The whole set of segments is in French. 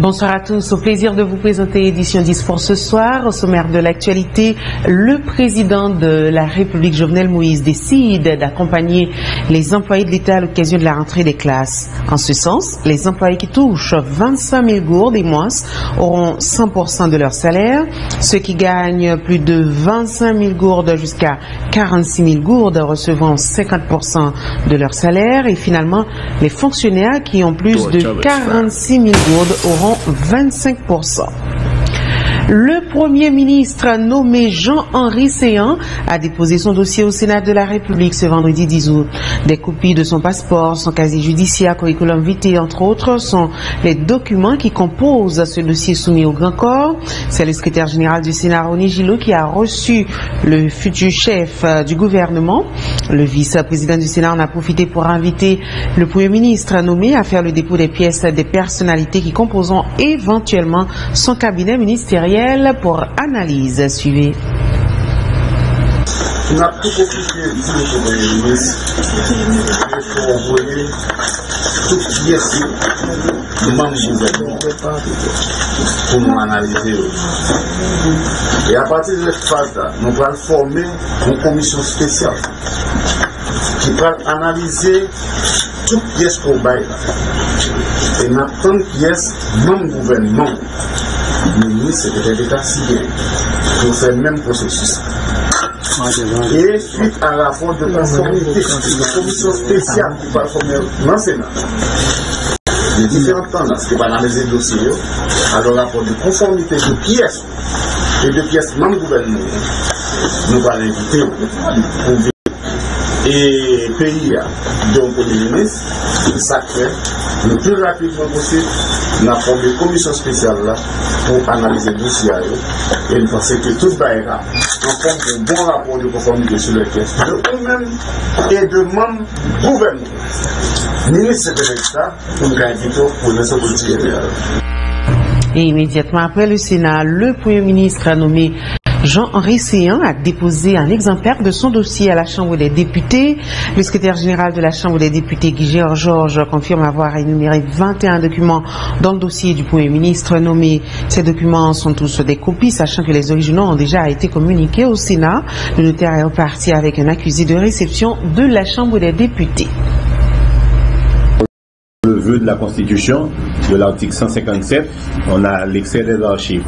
Bonsoir à tous. Au plaisir de vous présenter édition 10 pour ce soir. Au sommaire de l'actualité, le président de la République, Jovenel Moïse, décide d'accompagner les employés de l'État à l'occasion de la rentrée des classes. En ce sens, les employés qui touchent 25 000 gourdes et moins auront 100% de leur salaire. Ceux qui gagnent plus de 25 000 gourdes jusqu'à 46 000 gourdes recevront 50% de leur salaire. Et finalement, les fonctionnaires qui ont plus de 46 000 gourdes auront 25%. Le Premier ministre nommé Jean-Henri Séan a déposé son dossier au Sénat de la République ce vendredi 10 août. Des copies de son passeport, son casier judiciaire, curriculum vitae, entre autres, sont les documents qui composent ce dossier soumis au Grand Corps. C'est le secrétaire général du Sénat, René Gillot, qui a reçu le futur chef euh, du gouvernement. Le vice-président du Sénat en a profité pour inviter le Premier ministre nommé à faire le dépôt des pièces des personnalités qui composeront éventuellement son cabinet ministériel pour analyse. Suivez. On a tout compliqué ici au Premier ministre. Il faut envoyer toutes pièces de membres du gouvernement pour nous analyser. Et à partir de cette phase-là, nous allons former une commission spéciale qui va analyser ministre secrétaire d'État signé pour faire le même processus. Et suite à la faute de conformité, la commission spéciale qui va former l'enseignant, de différents temps, là, ce qui va analyser le dossier, alors rapport de conformité de pièces et de pièces non gouvernement, nous allons l'inviter pour et pays, donc le ministre, ça fait le plus rapidement possible, nous avons une commission spéciale pour analyser le dossier et nous pensons que tout va être en de bon rapport de conformité sur les pièces de nous-mêmes et de membres gouvernement. Ministre de l'État, nous inviter pour nous politique Et immédiatement après le Sénat, le Premier ministre a nommé Jean-Henri Séan a déposé un exemplaire de son dossier à la Chambre des députés. Le secrétaire général de la Chambre des députés, Guy Georges, confirme avoir énuméré 21 documents dans le dossier du Premier ministre nommé. Ces documents sont tous des copies, sachant que les originaux ont déjà été communiqués au Sénat. Le notaire est reparti avec un accusé de réception de la Chambre des députés le vœu de la Constitution, de l'article 157, on a l'extrait des archives.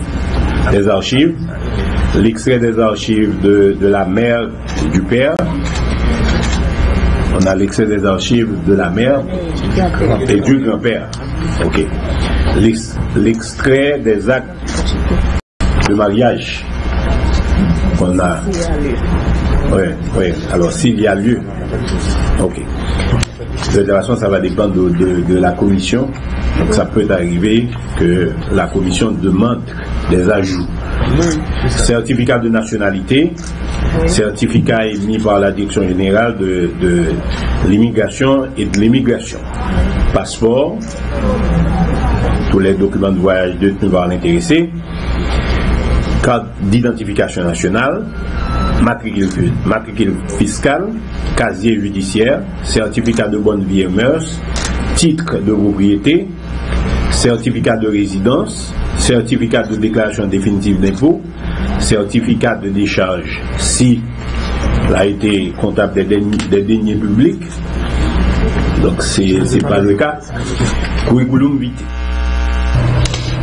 Les archives, l'extrait des archives de, la mère du père. On a l'extrait des archives de la mère et du grand-père. Ok. L'extrait des actes de mariage qu'on a. Oui, oui. Alors s'il y a lieu. Ok. De toute façon, ça va dépendre de, la commission. Donc ça peut arriver que la commission demande des ajouts. Certificat de nationalité, certificat émis par la Direction générale de, l'immigration et de l'immigration. Passeport, tous les documents de voyage détenus par l'intéressé, carte d'identification nationale, matricule, matricule fiscale, casier judiciaire, certificat de bonne vie et mœurs, titre de propriété, certificat de résidence, certificat de déclaration définitive d'impôt, certificat de décharge si a été comptable des deniers, publics. Donc c'est pas le cas. Curriculum.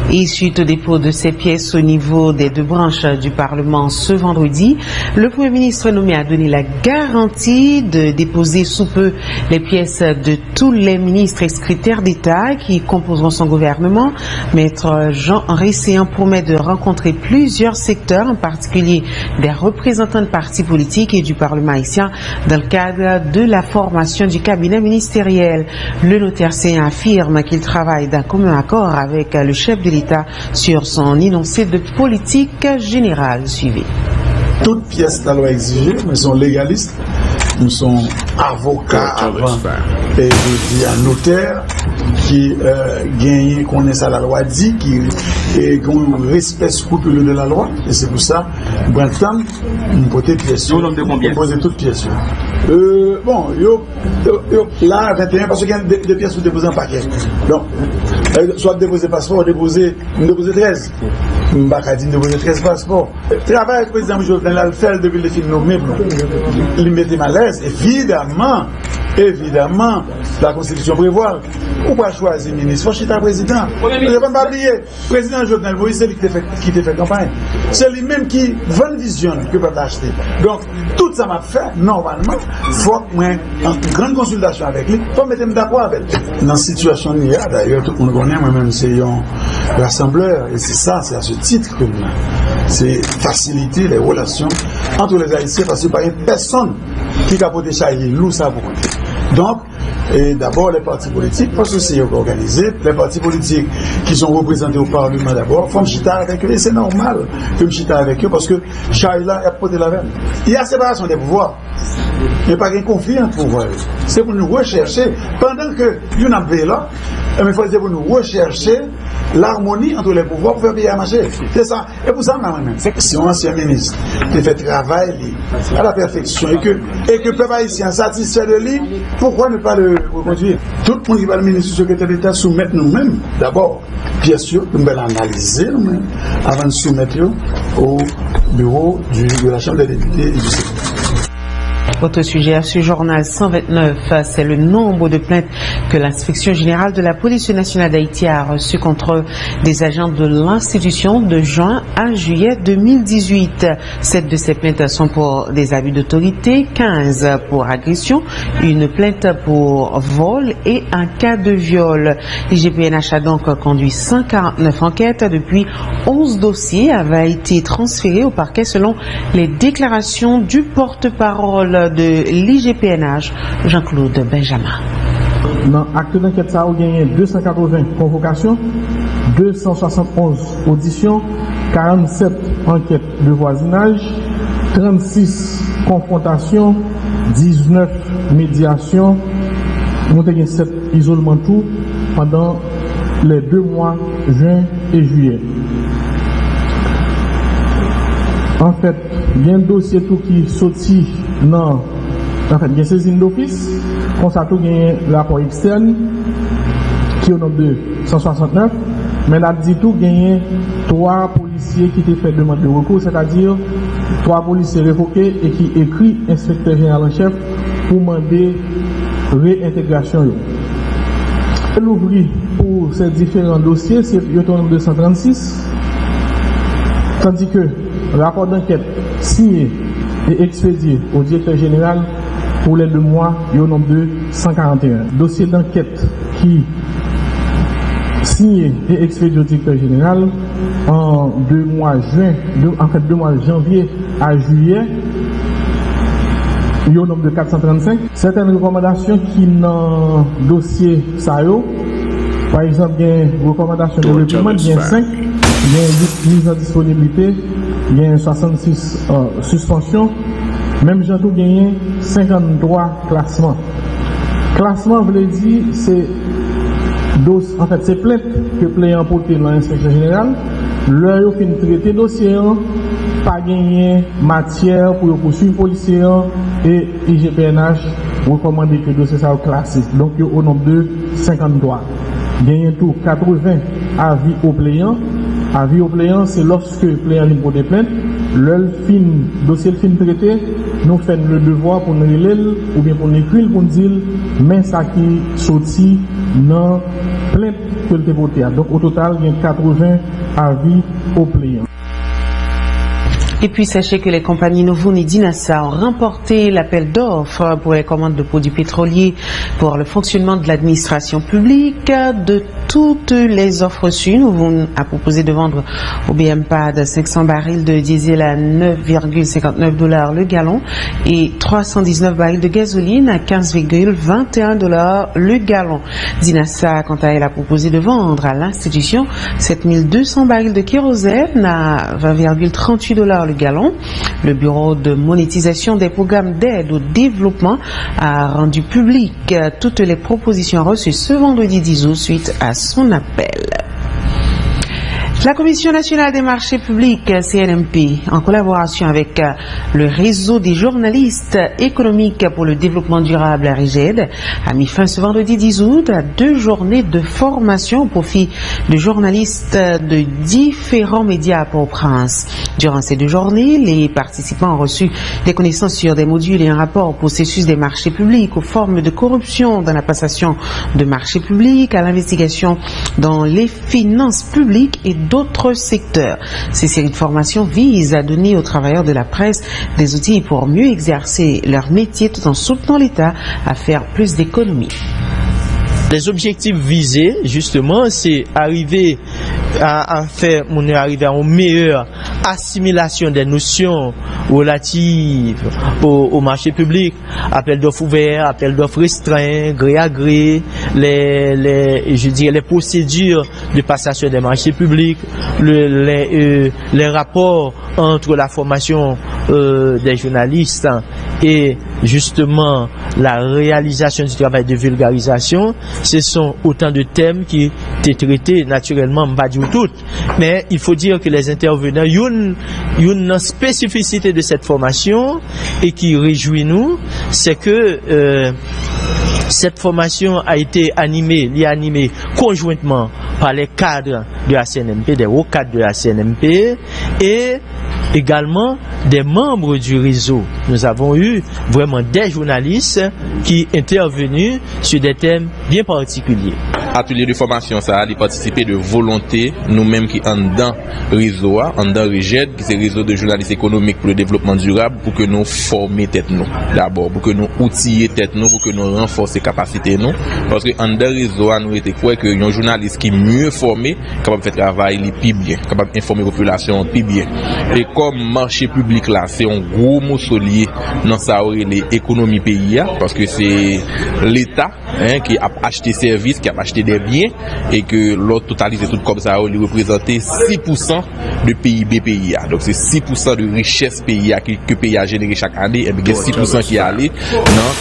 Et suite au dépôt de ces pièces au niveau des deux branches du Parlement ce vendredi, le Premier ministre nommé a donné la garantie de déposer sous peu les pièces de tous les ministres et secrétaires d'État qui composeront son gouvernement. Maître Jean-Henri Séan promet de rencontrer plusieurs secteurs, en particulier des représentants de partis politiques et du Parlement haïtien dans le cadre de la formation du cabinet ministériel. Le notaire Séan affirme qu'il travaille d'un commun accord avec le chef de sur son énoncé de politique générale. Suivez. Toutes pièces de la loi exigées, mais sont légalistes. Nous sommes avocats avant et je dis un notaire qui euh, gagne, connaît à la loi dit, qui et qu'on respect scrupuleux de la loi. Et c'est pour ça, Brantam, nous posons pièces. Nous Nous toutes pièces. Euh, bon, yo, yo, là, 21, parce qu'il y a des, pièces où déposées en paquet. Donc, Euh, Swa depose paspor, depose 13. Mbak a di depose 13 paspor. Travay ak prezident Jovenel al fel debil de fin nomme, bon. li mette malez, evidaman. Evidemment, la Constitution prévoit. Pourquoi choisir ministre? Faut chita président. Je ne pas oublier. Président Jovenel Moïse, c'est lui qui t'a fait campagne. C'est lui-même qui vend vision que peut acheter. Donc, tout ça m'a fait, normalement, faut que en grande consultation avec lui, faut mettre d'accord avec Dans la situation d'hier, d'ailleurs, tout le monde connaît, moi-même, c'est un rassembleur. Et c'est ça, c'est à ce titre que nous C'est faciliter les relations entre les Haïtiens parce qu'il n'y a personne Ki kapote sa yi lou sa pou kon. Donk, d'abord les partis politiques, parce que c'est organisé, les partis politiques qui sont représentés au Parlement d'abord, font chita avec eux, et c'est normal font chita avec eux, parce que Chahila est poté la veine. Il y a séparation des pouvoirs. Il n'y a pas qu'un conflit entre pouvoirs. C'est pour nous rechercher, pendant que nous n'avons pas là, il faut nous rechercher l'harmonie entre les pouvoirs pour faire payer à marcher. C'est ça. Et pour ça, moi-même, si un ancien ministre qui fait travail à la perfection et que, et que le peuple haïtien satisfait de lui, pourquoi ne pas le reconduire? Tout le monde qui va le ministre du secrétaire d'État soumettre nous-mêmes, d'abord, bien sûr, nous allons analyser nous-mêmes avant de soumettre au bureau du, de la Chambre des députés et du Sénat. Autre sujet à ce journal 129, c'est le nombre de plaintes que l'inspection générale de la police nationale d'Haïti a reçues contre des agents de l'institution de juin à juillet 2018. Sept de ces plaintes sont pour des abus d'autorité, 15 pour agression, une plainte pour vol et un cas de viol. L'IGPNH a donc conduit 149 enquêtes depuis 11 dossiers avaient été transférés au parquet selon les déclarations du porte-parole de l'IGPNH, Jean-Claude Benjamin. Dans l'acte d'enquête, ça a gagné 280 convocations, 271 auditions, 47 enquêtes de voisinage, 36 confrontations, 19 médiations, nous avons 7 isolements tout pendant les deux mois juin et juillet. En fèt, gen dosye tou ki soti nan, en fèt, gen sezin d'ofis, konsa tou gen rapor ekstern, ki yo nom de 169, men la di tou genyen 3 polisye ki te fè demande de rekou, sè ta dir 3 polisye revoke e ki ekri inspektor general en chef pou mande reintegrasyon yo. L'ouvri pou se diferent dosye, se yo ton nom de 136, Tandis que le rapport d'enquête signé et expédié au directeur général pour les deux mois et au nombre de 141. Dossier d'enquête qui signé et expédié au directeur général en deux mois juin, deux, en fait deux mois janvier à juillet, il y a au nombre de 435. Certaines recommandations qui dans le dossier SAO, par exemple, il y a une recommandation de reprimande, il y a 5. Il y a une mise en disponibilité, il y a 66 euh, suspensions, même j'ai tout gagné 53 classements. Classement veut dire c'est en fait c'est plainte que porté dans l'inspection générale, leur fin traiter dossier pas gagné matière pour poursuivre policier et IGPNH recommande que le dossier soit classé. Donc au nombre de 53. Gagné tout 80 avis au plaignant Avi au pléant, c'est lorsque le pléant est pour des plaintes, le fin, dossier le fin traité, nous faisons le devoir pour nous relève ou bien pour nous écrire pour nous dire, mais ça qui sorti dans plainte que le déporté. Donc au total, il y a 80 avis au pléant. Et puis sachez que les compagnies Novo et Dinasa ont remporté l'appel d'offres pour les commandes de produits pétroliers pour le fonctionnement de l'administration publique. De toutes les offres reçues, Novo a proposé de vendre au BMPAD 500 barils de diesel à 9,59 dollars le gallon et 319 barils de gasoline à 15,21 dollars le gallon. Dinasa, quant à elle, a proposé de vendre à l'institution 7200 barils de kérosène à 20,38 dollars le. Le Bureau de monétisation des programmes d'aide au développement a rendu public toutes les propositions reçues ce vendredi 10 août suite à son appel. La Commission nationale des marchés publics, CNMP, en collaboration avec euh, le réseau des journalistes économiques pour le développement durable, RIGED, a mis fin ce vendredi 10 août à deux journées de formation au profit de journalistes de différents médias à Port-au-Prince. Durant ces deux journées, les participants ont reçu des connaissances sur des modules et un rapport au processus des marchés publics, aux formes de corruption dans la passation de marchés publics, à l'investigation dans les finances publiques et d'autres secteurs. Ces séries de formations visent à donner aux travailleurs de la presse des outils pour mieux exercer leur métier tout en soutenant l'État à faire plus d'économies. Les objectifs visés, justement, c'est arriver à, faire, on est arrivé à une meilleure assimilation des notions relatives au, marché public, appel d'offres ouverts, appel d'offres restreints, gré à gré, les, procédures de passation des marchés publics, les, euh, les rapports entre la formation euh, des journalistes et justement la réalisation du travail de vulgarisation, ce sont autant de thèmes qui étaient traités naturellement, pas du tout, mais il faut dire que les intervenants, il y a une spécificité de cette formation et qui réjouit nous, c'est que euh, cette formation a été animée, liée animée conjointement par les cadres de la CNMP, des hauts cadres de la CNMP et également des membres du réseau. Nous avons eu vraiment des journalistes qui intervenus sur des thèmes bien particuliers. Atelier de formation, ça a participé de volonté, nous-mêmes qui en dans réseau, en dans RIGED, qui c'est réseau de journalistes économiques pour le développement durable, pour que nous formions tête nous, d'abord, pour que nous outillions tête nous, pour que nous renforcions capacité nous, parce que en dans réseau, nous était quoi que un journaliste qui mieux formé, capable de faire travail, plus bien, capable d'informer la population, plus bien. Pe kom manche publik la, se yon gro mosolye nan sa ori le ekonomi peyi ya, paske se l'Etat ki ap achete servis, ki ap achete de byen, e ke lot totalize tout kom sa ori li reprezente 6% de PIB peyi ya. Donk se 6% de riches peyi ya ki eh bon, peyi ya genere chak ane, e beke 6% ki ale nan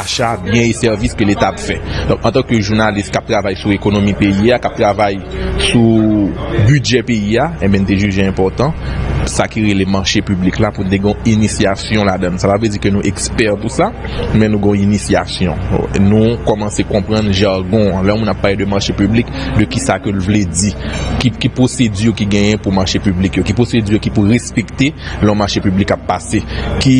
achat byen e servis ke l'Etat fe. Donk an tanke jounalist kap travay sou ekonomi peyi ya, kap travay sou budget peyi ya, e men te juje important, sakire le manche publik la pou de gon inisyasyon la den. Sa la ve di ke nou eksper pou sa, men nou gon inisyasyon. Nou komanse kompren jargon. La moun ap paye de manche publik de ki sa ke l vle di. Ki, ki posedi yo ki genyen pou manche publik yo. Ki posedi yo ki pou respekte lon manche publik ap pase. Ki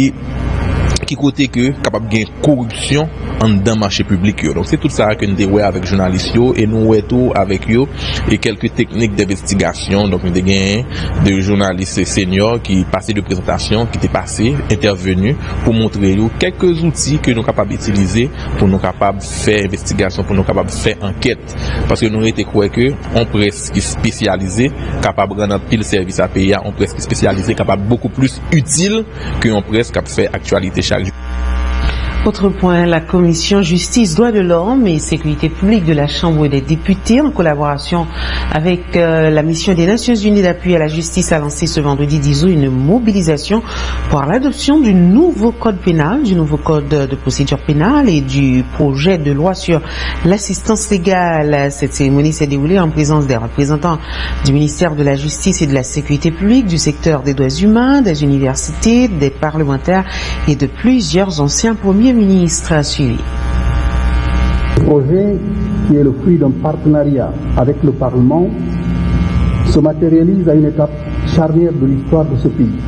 ki kote ke kapap gen korupsyon an dan mache publik yo. Donk se tout sa ke nou de we avèk jounalist yo, e nou we tou avèk yo, e kelke teknik de vestigasyon, donk nou de gen de jounalist senior ki pase de prezentasyon, ki te pase, intervenu, pou montre yo kelke zouti ke nou kapap itilize, pou nou kapap fè investigasyon, pou nou kapap fè anket, paske nou rete kwe ke, an preski spesyalize, kapap granat pil servis APA, an preski spesyalize, kapap beaucoup plus util, ke an preski kap fè aktualite chaque autre point, la commission justice, droits de l'homme et sécurité publique de la Chambre des députés, en collaboration avec euh, la mission des Nations Unies d'appui à la justice, a lancé ce vendredi 10 août une mobilisation pour l'adoption du nouveau code pénal, du nouveau code de procédure pénale et du projet de loi sur l'assistance légale. Cette cérémonie s'est déroulée en présence des représentants du ministère de la Justice et de la Sécurité publique, du secteur des droits humains, des universités, des parlementaires et de plusieurs anciens premiers ministre a suivi. Le projet, qui est le fruit d'un partenariat avec le Parlement, se matérialise à une étape charnière de l'histoire de ce pays,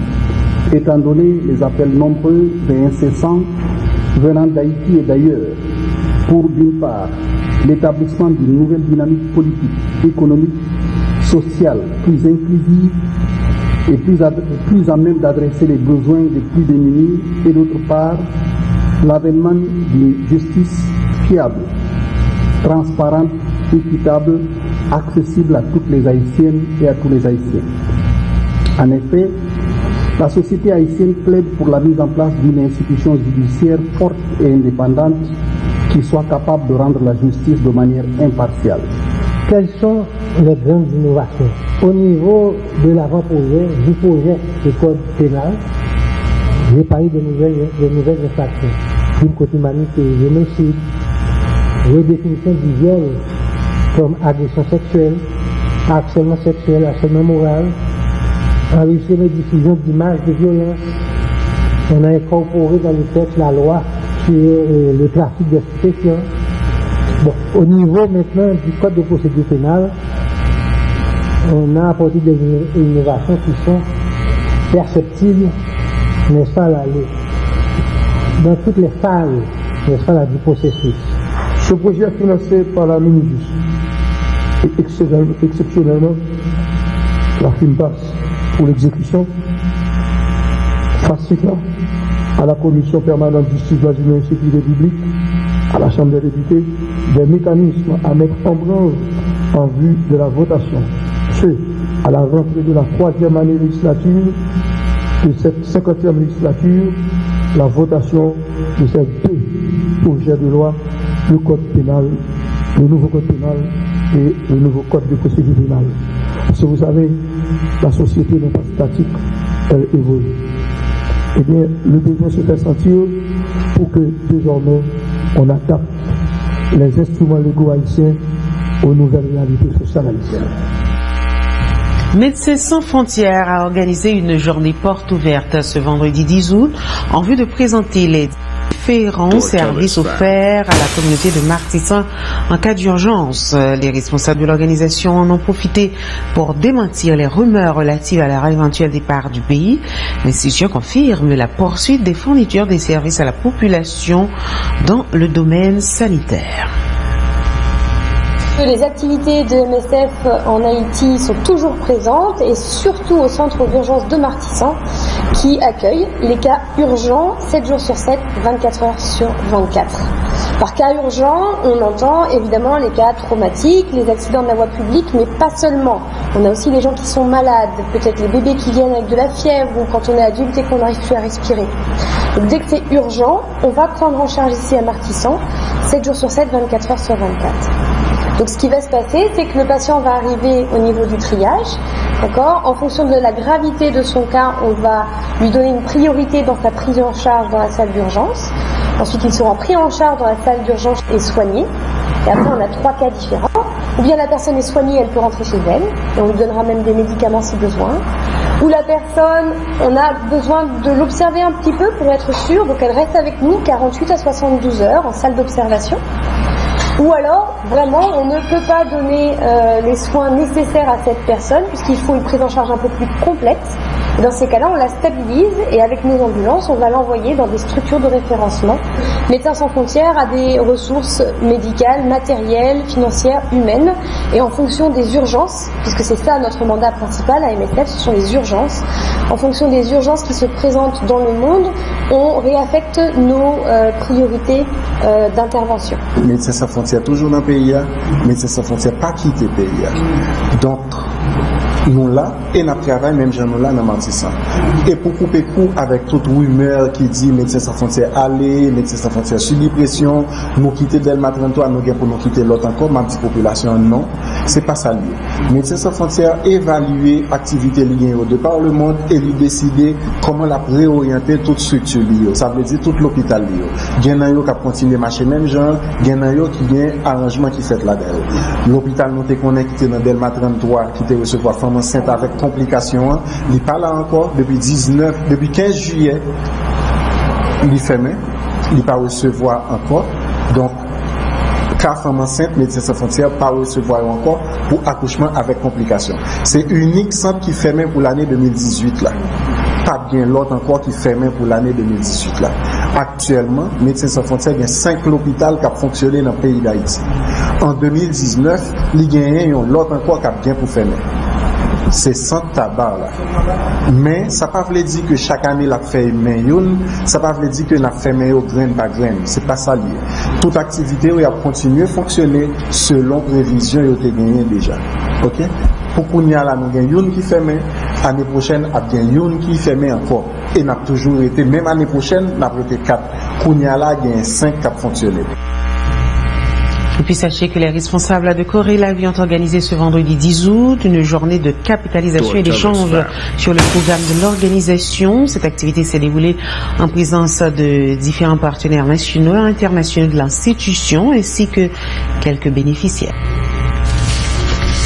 étant donné les appels nombreux et incessants venant d'Haïti et d'ailleurs pour, d'une part, l'établissement d'une nouvelle dynamique politique, économique, sociale, plus inclusive et plus, plus à même d'adresser les besoins des plus démunis, et d'autre part, l'avènement d'une justice fiable, transparente, équitable, accessible à toutes les Haïtiennes et à tous les Haïtiens. En effet, la société haïtienne plaide pour la mise en place d'une institution judiciaire forte et indépendante qui soit capable de rendre la justice de manière impartiale. Quelles sont les grandes innovations au niveau de l'avant-projet du projet de code pénal? J'ai parlé de nouvelles, de nouvelles infractions crime contre l'humanité, génocide, redéfinition du viol comme agression sexuelle, harcèlement sexuel, harcèlement moral, enregistrement et diffusion d'images de violence. On a incorporé dans le texte la loi sur euh, le trafic de au niveau maintenant du code de procédure pénale, on a apporté des innovations qui sont perceptibles, n'est-ce pas, dans toutes les phases, n'est-ce pas, là, du processus. Ce projet financé par la MINUJUS et exceptionnellement la FIMPAS pour l'exécution, FACICA à la Commission permanente de droits humains et sécurité publique, à la Chambre des députés, des mécanismes à mettre en branle en vue de la votation. Ce, à la rentrée de la troisième année législature, de cette cinquantième législature, la votation de ces deux projets de loi, le code pénal, le nouveau code pénal et le nouveau code de procédure pénale. Parce que vous savez, la société n'est pas statique, elle évolue. Eh bien, le besoin se fait sentir pour que désormais on adapte les instruments légaux haïtiens aux nouvelles réalités sociales haïtiennes. Médecins sans frontières a organisé une journée porte ouverte ce vendredi 10 août en vue de présenter les différents services offerts à la communauté de Martissan en cas d'urgence. Les responsables de l'organisation en ont profité pour démentir les rumeurs relatives à leur éventuel départ du pays. L'institution confirme la poursuite des fournitures des services à la population dans le domaine sanitaire. Les activités de MSF en Haïti sont toujours présentes et surtout au centre d'urgence de Martissan qui accueille les cas urgents 7 jours sur 7, 24 heures sur 24. Par cas urgent, on entend évidemment les cas traumatiques, les accidents de la voie publique, mais pas seulement. On a aussi les gens qui sont malades, peut-être les bébés qui viennent avec de la fièvre ou quand on est adulte et qu'on n'arrive plus à respirer. Donc dès que c'est urgent, on va prendre en charge ici à Martissan 7 jours sur 7, 24 heures sur 24. Donc ce qui va se passer, c'est que le patient va arriver au niveau du triage, d'accord? En fonction de la gravité de son cas, on va lui donner une priorité dans sa prise en charge dans la salle d'urgence. Ensuite, ils seront pris en charge dans la salle d'urgence et soignés. Et après, on a trois cas différents. Ou bien la personne est soignée, elle peut rentrer chez elle, et on lui donnera même des médicaments si besoin. Ou la personne, on a besoin de l'observer un petit peu pour être sûr, donc elle reste avec nous 48 à 72 heures en salle d'observation. Ou alors, vraiment, on ne peut pas donner euh, les soins nécessaires à cette personne puisqu'il faut une prise en charge un peu plus complète. Dans ces cas-là, on la stabilise et avec nos ambulances, on va l'envoyer dans des structures de référencement. Médecins sans frontières a des ressources médicales, matérielles, financières, humaines. Et en fonction des urgences, puisque c'est ça notre mandat principal à MSF, ce sont les urgences. En fonction des urgences qui se présentent dans le monde, on réaffecte nos euh, priorités euh, d'intervention. Médecins sans frontières toujours dans le pays, Médecins sans frontières pas quitter le pays. Donc, nous là et nous travail même gens nous là dans Martissant. Et pour couper court avec toute rumeur qui dit médecins sans frontières aller, médecins sans frontières subit pression, nous quitter Delma 33, nous pour nous quitter l'autre encore, ma petite population non. Se pa sa liye. Medecins Sans Frontières evalue aktivite li gen yo de par le monde e li deside koman la preoriente tout struktu li yo. Sa vle di tout l'opital li yo. Gen nan yo kap kontine mache menm jan, gen nan yo ki gen aranjman ki fet la den. L'opital nou te konen ki te nan Delma 33 ki te resevo a faman sent avek komplikasyon an. Li pa la ankor depi 19, depi 15 juye li femen. Li pa resevo a ankor. Donk ka fèm ansente, Médecins Sans Frontières pa recevoy ankon pou akouchman avèk komplikasyon. Se unik sant ki fèmè pou l'anè 2018 la. Pa gen lot ankon ki fèmè pou l'anè 2018 la. Aktuellement, Médecins Sans Frontières gen 5 l'hôpital kap fonksyonè nan peyi d'Haïti. An 2019, li gen yon lot ankon kap gen pou fèmè. se sant taba la. Men, sa pa vle di ke chak ane la fey men yon, sa pa vle di ke la fey men yo gren pa gren, se pa sa li. Tout aktivite yo ya kontinye fonksyonne selon revizyon yo te genyen deja. Ok? Poukoun ya la nou gen yon ki fey men, ane prochen ap gen yon ki fey men anko. E nap toujou ete, menm ane prochen, nap rete kat. Poukoun ya la gen 5 kap fonksyonne. Puis sachez que les responsables de Corée Live ont organisé ce vendredi 10 août une journée de capitalisation et d'échange sur le programme de l'organisation. Cette activité s'est déroulée en présence de différents partenaires nationaux et internationaux de l'institution ainsi que quelques bénéficiaires.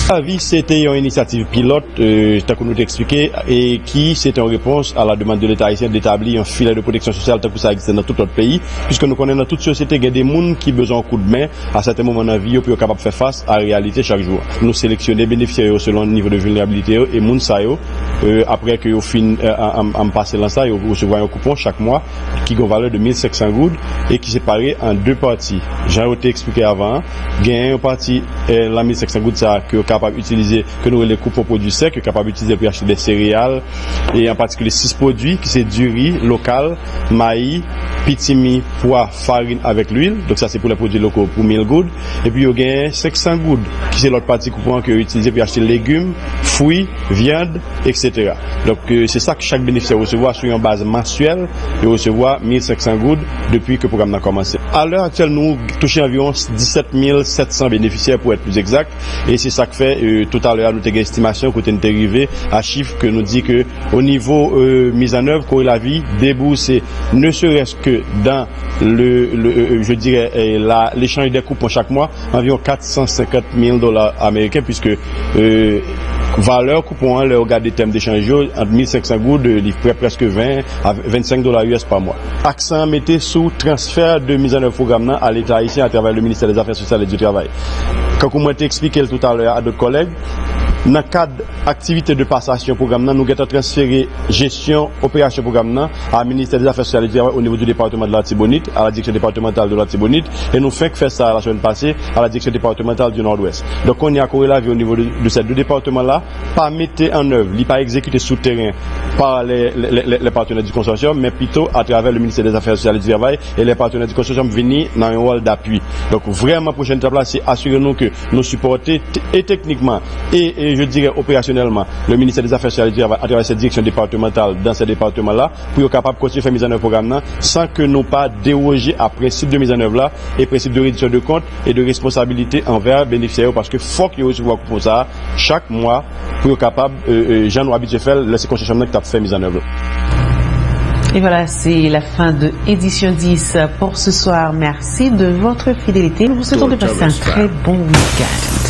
Avis, c'était une initiative pilote, euh, tant que nous t'expliquer, et qui c'était en réponse à la demande de l'État haïtien d'établir un filet de protection sociale tant que ça existe dans tout notre pays, puisque nous connaissons dans toute société qu'il y a des gens qui ont besoin d'un coup de main à certains moments de la vie pour être capable de faire face à la réalité chaque jour. Nous sélectionnons bénéficiaires selon le niveau de vulnérabilité et les gens euh, après que au fin euh, en, passer dans ça, vous recevez un coupon chaque mois qui a une valeur de 1500 gouttes et qui est séparé en deux parties. J'ai expliqué avant, il y a une partie, euh, la 1500 gouttes, ça, que kapab utilize, ke nou rele koupo prodou sek, yo kapab utilize pou achete de sereal, e an patikile 6 prodou, ki se du ri, lokal, mayi, pitimi, poa, farin avèk l'huil, donc sa se pou le prodou loko pou 1000 goud, e pi yo genye 500 goud, ki se lot pati koupan ki yo utilize pou achete legume, fwi, viand, etc. Donc se sa ki chak benefise recevoa sou yon base mensuel, yo recevoa 1500 goud depi ke program nan komanse. A lè aktuel nou touche environ 17 700 benefisyen pou et plus exact, e se sa ki fait, euh, tout à l'heure, nous avons une estimation côté nous arrivé à chiffre que nous dit que au niveau euh, mise en œuvre, quoi la vie déboursé, ne serait-ce que dans le, le euh, euh, je dirais, euh, l'échange des coupons chaque mois, environ 450 000 dollars américains, puisque euh, valeur coupon, le regard des thèmes d'échange, entre 1500 gouttes, il presque 20 à 25 dollars US par mois. Accent mettait sous transfert de mise en œuvre programme à l'État haïtien à travers le ministère des Affaires sociales et du Travail. Quand vous m'avez expliqué tout à l'heure à d'autres collègues Nan kad aktivite de pasasyon program nan, nou gata transfere jesyon operasyon program nan a Ministère des Affaires Sociales et Travail au niveau du département de la Tibonite, a la Direction Départementale de la Tibonite, et nous fèk fè sa la semaine passée a la Direction Départementale du Nord-Ouest. Donc on y a couru la vie au niveau de, de ces deux départements là, pas mette en œuvre, li pas exécuté sous terrain par les, les, les partenaires du consortium, mais plutôt à travers le Ministère des Affaires Sociales et Travail et les partenaires du consortium vini nan yon rôle d'appui. Donc vraiment, prochaine tabla, c'est assurer nou que nous supporter et techniquement et, et je dirais opérationnellement, le ministère des Affaires sociales à travers cette direction départementale dans ces départements-là, pour être capable de continuer à faire mise en œuvre programme sans que nous pas déroger à principe de mise en œuvre là et principe de réduction de compte et de responsabilité envers bénéficiaires parce que faut qu'ils recevoir pour ça chaque mois pour être capable, euh, euh, Jean nous habitué faire laisser concession qui a fait mise en œuvre. Et voilà, c'est la fin de édition 10 pour ce soir. Merci de votre fidélité. Nous vous souhaitons de passer un très bon week-end.